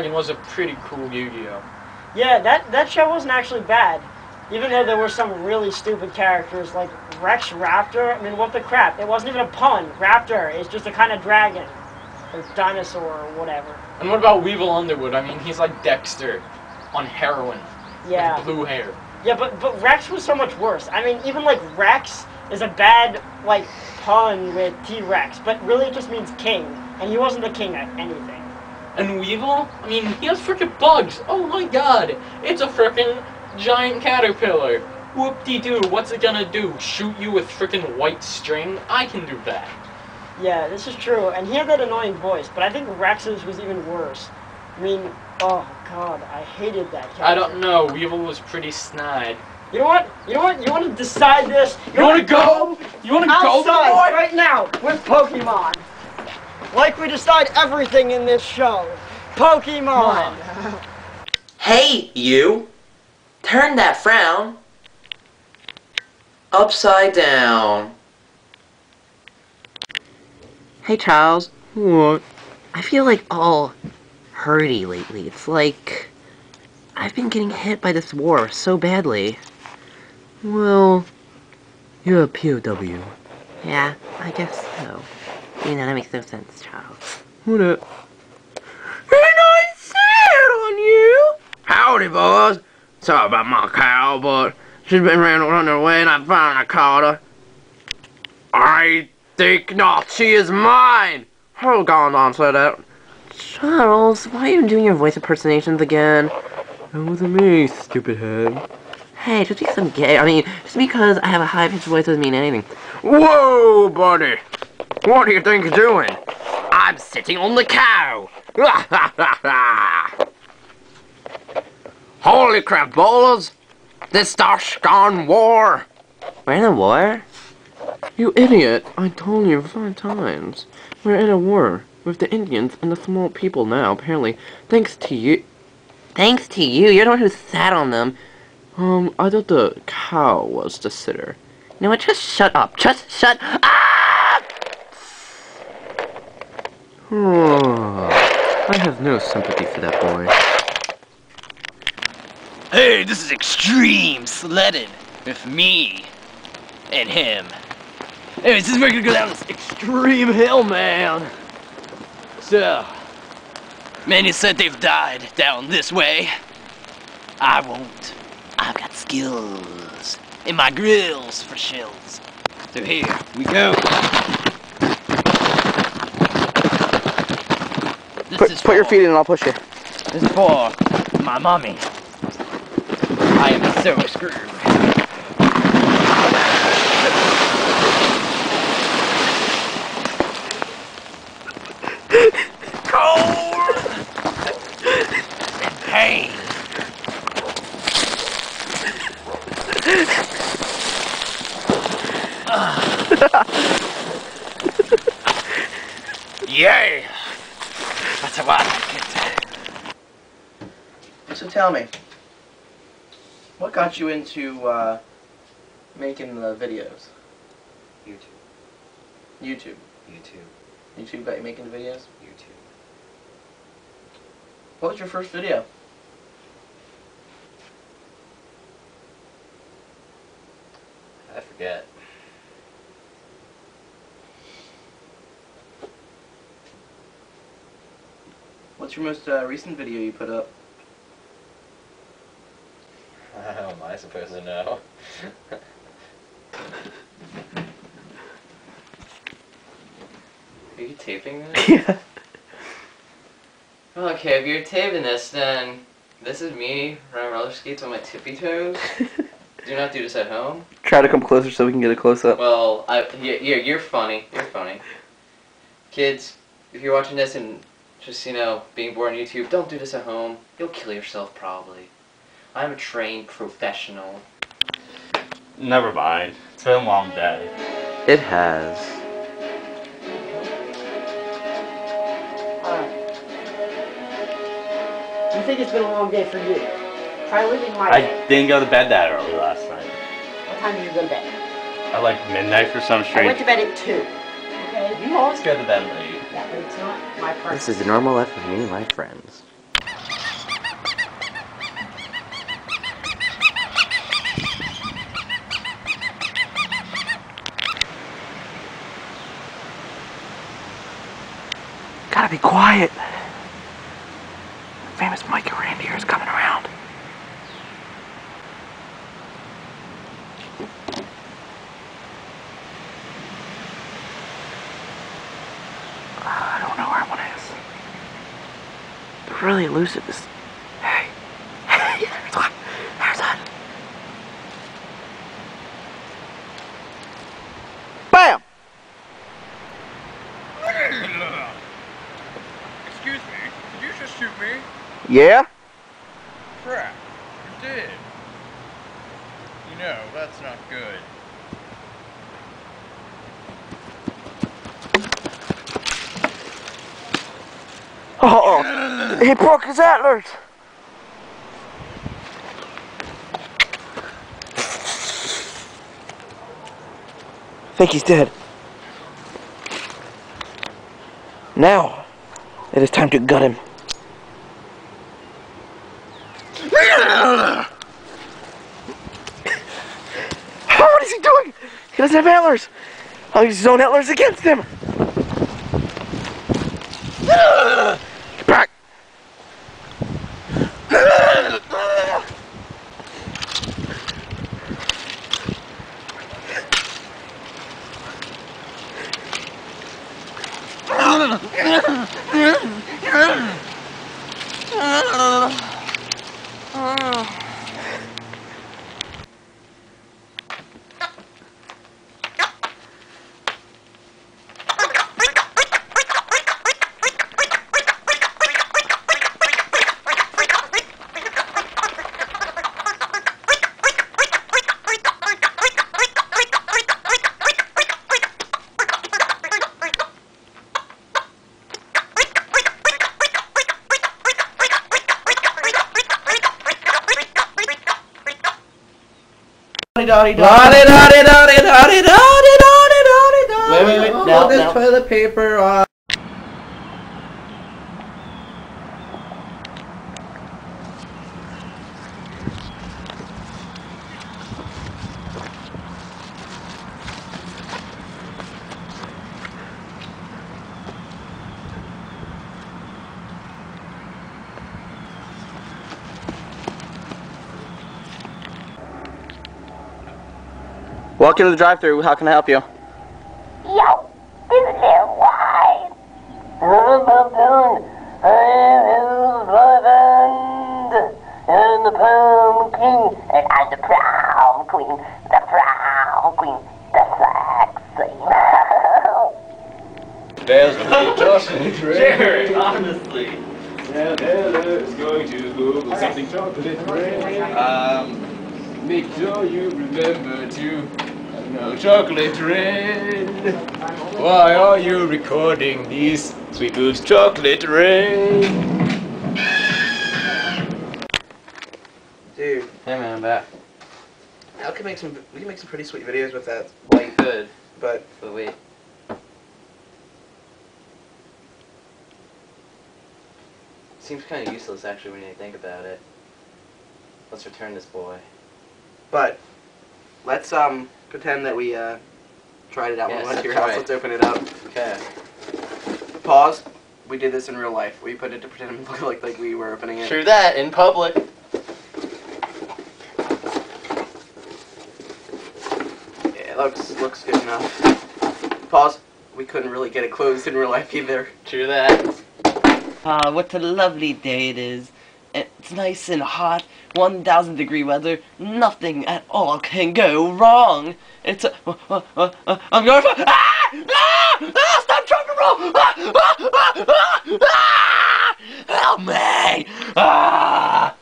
Dragon was a pretty cool Yu-Gi-Oh. Yeah, that that show wasn't actually bad. Even though there were some really stupid characters like Rex Raptor. I mean, what the crap? It wasn't even a pun. Raptor is just a kind of dragon. Or dinosaur or whatever. And what about Weevil Underwood? I mean, he's like Dexter on heroin Yeah. with blue hair. Yeah, but but Rex was so much worse. I mean, even like Rex is a bad like pun with T-Rex, but really it just means king, and he wasn't the king at anything. And Weevil? I mean, he has freaking bugs. Oh my god. It's a freaking giant caterpillar. Whoop-de-doo, what's it gonna do? Shoot you with freaking white string? I can do that. Yeah, this is true, and he had that annoying voice, but I think Rex's was even worse. I mean, oh god, I hated that character. I don't know, Weevil was pretty snide. You know what? You know what? You want to decide this? You wanna go? You wanna go, outside right now with Pokemon? Like we decide everything in this show. Pokemon. Hey, you! Turn that frown upside down. Hey, Charles. What? I feel like all hurty lately. It's like I've been getting hit by this war so badly. Well, you're a POW. Yeah, I guess so. You know, that makes no sense, Charles. What up? Ain't I sad on you? Howdy, boys. Sorry about my cow, but she's been ran running away and I finally caught her. I think not. She is mine. Hold on, on, say that. Charles, why are you doing your voice impersonations again? Oh, that wasn't me, stupid head. Hey, just because I'm gay, I mean, just because I have a high-pitched voice doesn't mean anything. Whoa, buddy. What do you think you're doing? I'm sitting on the cow. Holy crap, bowlers. This gone war. We're in a war? You idiot! I told you five times. We're in a war with the Indians and the small people now, apparently. Thanks to you. Thanks to you, you're the one who sat on them. Um, I thought the cow was the sitter. You know what, just shut up. Just shut up! Hmm. I have no sympathy for that boy. Hey, this is Extreme Sledding with me and him. Anyways, this is we're gonna go down this extreme hill, man. So, many said they've died down this way. I won't. I've got skills in my grills for shills. So here we go. Put, put your feet in and I'll push you. This is for my mommy. I am so screwed. Cold and pain. Yay! That's how I like it. So tell me, what got you into uh, making the videos? YouTube. YouTube. YouTube. YouTube got you making the videos? YouTube. What was your first video? I forget. What's your most uh, recent video you put up? How am I supposed to know? Are you taping this? yeah. Okay, if you're taping this, then this is me riding roller skates on my tippy toes. do not do this at home. Try to come closer so we can get a close up. Well, I yeah, yeah, you're funny. You're funny. Kids, if you're watching this and just you know being bored on YouTube, don't do this at home. You'll kill yourself probably. I'm a trained professional. Never mind. It's been a long day. It has. Alright. You think it's been a long day for you? Try living my I day. didn't go to bed that early last night. What time did you go to bed? At like midnight for some strange. I went to bed at 2. Okay? You always go to bed late. Yeah, but it's not my my. This is the normal life of me and my friends. Gotta be quiet. Famous Mike around here is coming around. Uh, I don't know where one is. They're really elusive. This. Hey. Hey, there's one. There's one. Bam! Excuse me, did you just shoot me? Yeah? Crap, you did. You know, that's not good. Oh, he broke his antlers. I think he's dead. Now, it is time to gut him. what is he doing? He doesn't have antlers. I'll use his own antlers against him. Wait, wait, wait. Hold No, this no. toilet paper off. Welcome to the drive-thru. How can I help you? Yo, this is your wife. And the pumpkin, and I'm the prom queen, the prom queen, the sexy. There's the chocolate Jared, honestly. Now Ella's going to Google something chocolate. Um, make sure you remember to no chocolate rain. Why are you recording these sweet boobs chocolate rain? Dude, Hey man, I'm back. I can make some. We can make some pretty sweet videos with that. Well, you could, But but wait. Seems kind of useless actually when you think about it. Let's return this boy. but let's um pretend that we uh tried it out when Yes, we went to your house. right. Let's open it up. Okay. Pause. We did this in real life. We put it to pretend it looked like like we were opening it. True that, in public. Yeah, it looks looks good enough. Pause. We couldn't really get it closed in real life either. True that. Ah, what a lovely day it is. It's nice and hot, 1000 degree weather, nothing at all can go wrong. It's a. Uh, uh, uh, uh, I'm going for. Ah! Ah! Ah! Stop trying to roll! Ah! Ah! Ah! Ah! Ah! Help me! Ah!